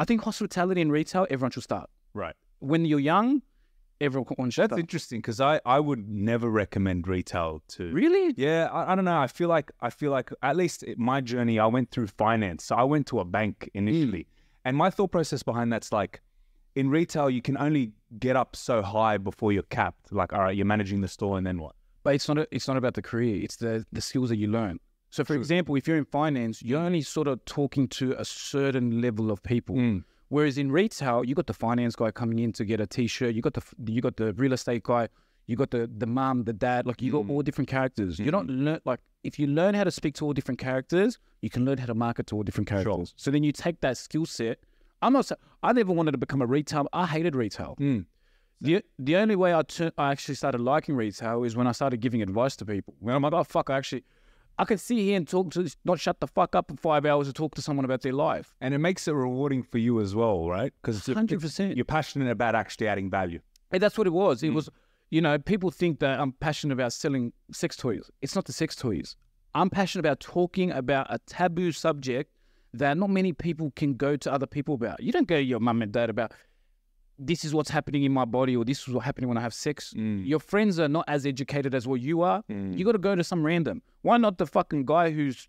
I think hospitality and retail, everyone should start. Right. When you're young, everyone should That's start. interesting because I, I would never recommend retail to. Really? Yeah, I, I don't know. I feel like I feel like at least in my journey, I went through finance. So I went to a bank initially, hmm. and my thought process behind that's like, in retail, you can only get up so high before you're capped. Like, all right, you're managing the store, and then what? But it's not. A, it's not about the career. It's the the skills that you learn. So, for True. example, if you're in finance, you're only sort of talking to a certain level of people. Whereas in retail, you got the finance guy coming in to get a T-shirt. You got the you got the real estate guy. You got the the mom, the dad. Like you got Mm. all different characters. You don't learn like if you learn how to speak to all different characters, you can learn how to market to all different Sure. characters. So then you take that skill set. I'm not. I never wanted to become a retail. I hated retail. Mm. The the only way I tur- I actually started liking retail is when I started giving advice to people. When I'm like, oh fuck, I actually, I can sit here and talk to not shut the fuck up for five hours to talk to someone about their life. And it makes it rewarding for you as well, right? Because Hundred percent. you're passionate about actually adding value. And that's what it was. Mm. It was, you know, people think that I'm passionate about selling sex toys. It's not the sex toys. I'm passionate about talking about a taboo subject that not many people can go to other people about. You don't go to your mum and dad about this is what's happening in my body or this is what's happening when I have sex. Mm. Your friends are not as educated as what you are. Mm. You got to go to some random. Why not the fucking guy who's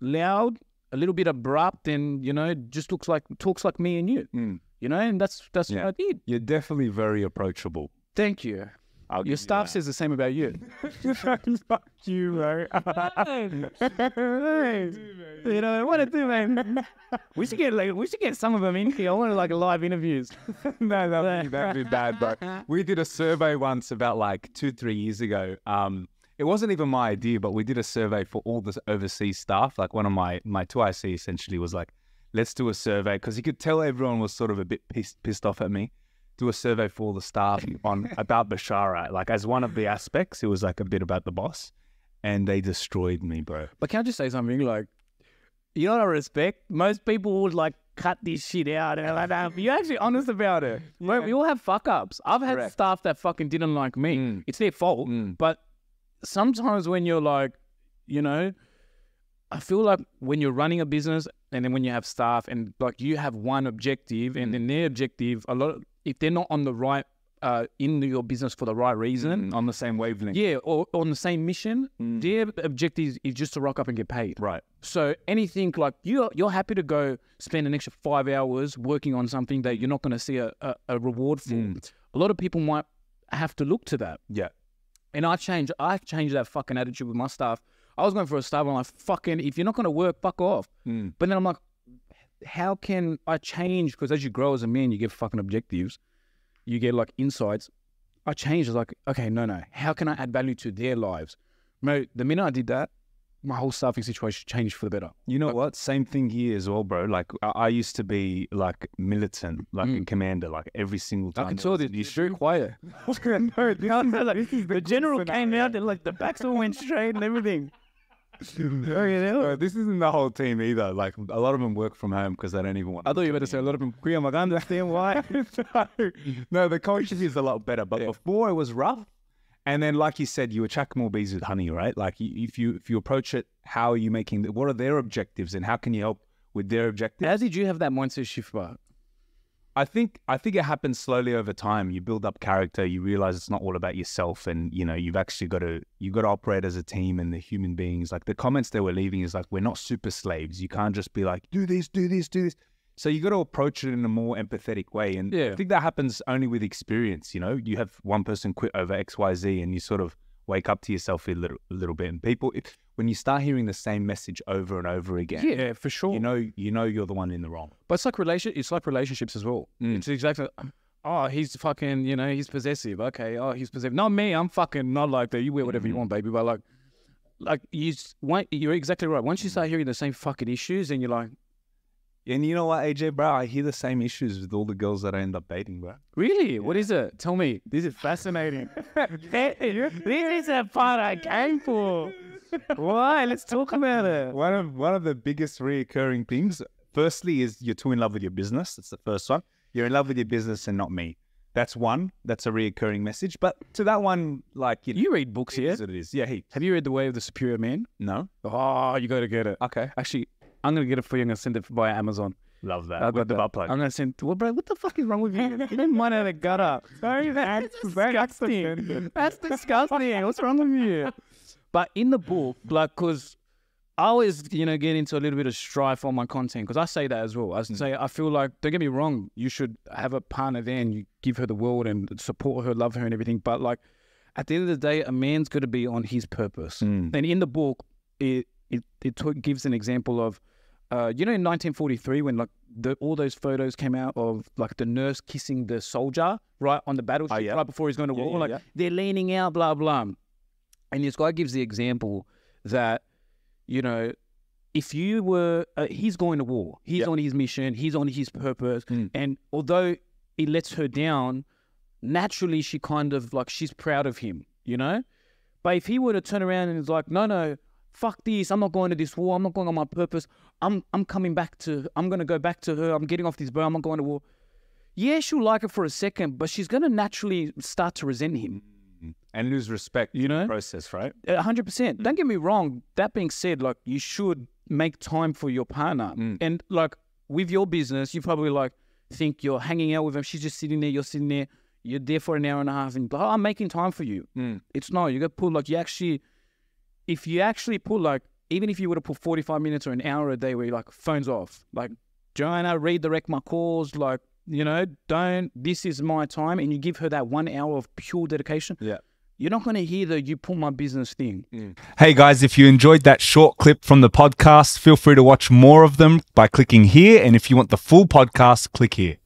loud, a little bit abrupt, and you know just looks like talks like me and you. Mm. You know, and that's that's Yeah. what I did. You're definitely very approachable. Thank you. I'll Your give you staff says the same about you. Fuck you, bro. you know, what to do, man? We should get like we should get some of them in here. I want like live interviews. no, that'd be, that'd be bad, bro. We did a survey once about like two, three years ago. Um, it wasn't even my idea, but we did a survey for all the overseas staff. Like one of my my two IC essentially was like, let's do a survey because you could tell everyone was sort of a bit pissed pissed off at me. Do a survey for all the staff on about Bishara. Like as one of the aspects, it was like a bit about the boss, and they destroyed me, bro. But can I just say something? Like, you know what I respect? Most people would like cut this shit out and like that. You're actually honest about it. Like, we all have fuck ups. I've had Correct. staff that fucking didn't like me. Mm. It's their fault. Mm. But sometimes when you're like, you know, I feel like when you're running a business and then when you have staff and like you have one objective and then their objective, a lot of, if they're not on the right, uh, in your business for the right reason, Mm, on the same wavelength. yeah, or on the same mission, Mm. their objective is just to rock up and get paid. Right. So anything like you're you're happy to go spend an extra five hours working on something that you're not going to see a, a, a reward for. Mm. A lot of people might have to look to that. Yeah. And I changed I changed that fucking attitude with my staff. I was going for a and I'm like, fucking if you're not gonna work, fuck off. Mm. But then I'm like, how can I change? Because as you grow as a man, you get fucking objectives, you get like insights. I changed. I was like, okay, no, no. How can I add value to their lives? Mate, the minute I did that, my whole staffing situation changed for the better. You know what? Same thing here as well, bro. Like I, I used to be like militant, like a Mm. commander, like every single time. I can tell an you're very quiet. no, this is the general came out and like the backs all went straight and everything. No, this isn't the whole team either. Like a lot of them work from home because they don't even want. I thought you were to say a lot of them queer. I'm like, I understand why. no, no, the culture is a lot better. But before it was rough, and then like you said, you attract more bees with honey, right? Like if you if you approach it, how are you making? The, what are their objectives, and how can you help with their objectives? How did you have that mindset shift, I think I think it happens slowly over time. You build up character. You realize it's not all about yourself, and you know you've actually got to you got to operate as a team and the human beings. Like the comments they were leaving is like we're not super slaves. You can't just be like do this, do this, do this. So you got to approach it in a more empathetic way, and Yeah. I think that happens only with experience. You know, you have one person quit over X, Y, Z, and you sort of wake up to yourself a little, a little bit. And people, when you start hearing the same message over and over again, yeah, for sure. you know, you know you're the one in the wrong. But it's like relation. It's like relationships as well. Mm. It's exactly. Oh, he's fucking. You know, he's possessive. Okay. Oh, he's possessive. Not me. I'm fucking not like that. You wear whatever you want, baby. But like, like you, you're exactly right. Once you start hearing the same fucking issues, and you're like, And you know what, AJ, bro? I hear the same issues with all the girls that I end up dating, bro. really? What is it? Tell me. This is fascinating. this is a part I came for. Why? Let's talk about it. One of one of the biggest reoccurring things, firstly, is you're too in love with your business. That's the first one. You're in love with your business and not me. That's one. That's a reoccurring message. But to that one, like you, know, You read books it here. is what it is. Yeah, he Have you read The Way of the Superior Man? no. Oh, you got to get it. Okay. Actually, I'm gonna get it for you. I'm gonna send it via Amazon. Love that. I got the butt plug. I'm gonna send. Well, bro, what the fuck is wrong with you? You didn't mind out of gutter. Sorry, that's disgusting. That's disgusting. What's wrong with you? But in the book, like, cause I always, you know, get into a little bit of strife on my content because I say that as well. I mm. say I feel like don't get me wrong, you should have a partner there and you give her the world and support her, love her, and everything. But like, at the end of the day, a man's got to be on his purpose. Mm. And in the book, it it it took, gives an example of, uh, you know, in 1943 when like the, all those photos came out of like the nurse kissing the soldier right on the battlefield ah, yeah. right before he's going to war, yeah, like yeah. they're leaning out, blah blah. And this guy gives the example that, you know, if you were, uh, he's going to war, he's Yep. on his mission, he's on his purpose, Mm. and although it lets her down, naturally she kind of like she's proud of him, you know. But if he were to turn around and is like, no, no, fuck this, I'm not going to this war, I'm not going on my purpose, I'm I'm coming back to, I'm gonna go back to her, I'm getting off this boat, I'm not going to war. Yeah, she'll like it for a second, but she's gonna naturally start to resent him. And lose respect You know? process, right? Hundred percent. Mm. Don't get me wrong. That being said, like you should make time for your partner, mm. and like with your business, you probably like think you're hanging out with her. She's just sitting there. You're sitting there. You're there for an hour and a half, and oh, I'm making time for you. Mm. It's not. You got to put like you actually, if you actually put like, even if you were to put 45 minutes or an hour a day where you're like phones off, like Joanna, redirect my calls, like you know, don't. This is my time, and you give her that one hour of pure dedication Yeah. you're not going to hear the you pull my business thing. Mm. Hey guys, if you enjoyed that short clip from the podcast, feel free to watch more of them by clicking here. And if you want the full podcast, click here.